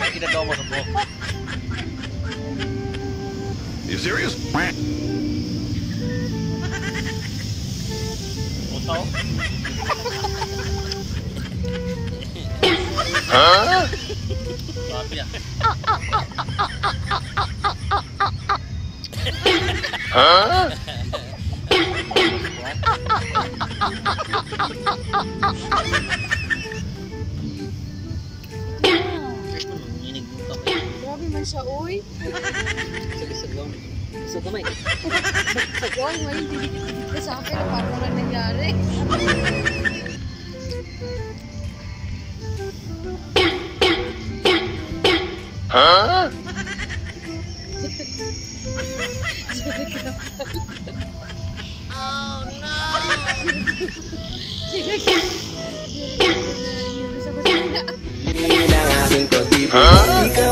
may ginagawa ng buhok. You serious? Puto? Huh? oh oh oh oh Grabe man siya, uy. Isag-isag lang. Isag kamay. Wow, ngayon didikit-dikit ka sa akin. Parang wala nangyari. Huh? Sige, sige. Sa kusina. Huh? Ikaw